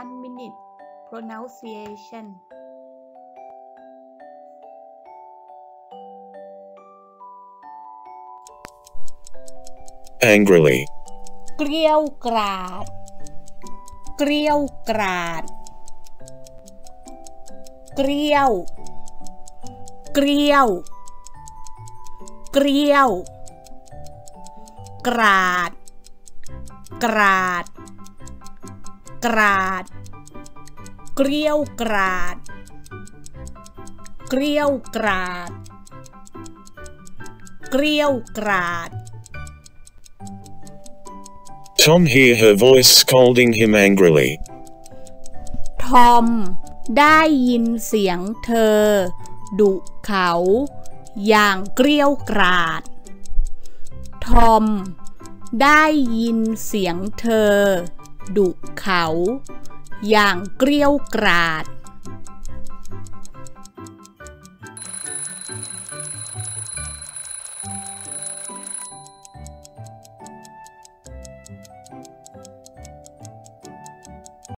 one minute pronunciation angrily, เกลียวกราด เกลียวกราด เกลียว เกลียว เกลียว กราด กราด กราด เกลียวกราด เกลียวกราด เกลียวกราด Tom hear her voice scolding him angrily. ทอมได้ยินเสียงเธอ ดุเขา อย่างเกลียวกราด ทอมได้ยินเสียงเธอ ดุเขา อย่างเกลียวกราด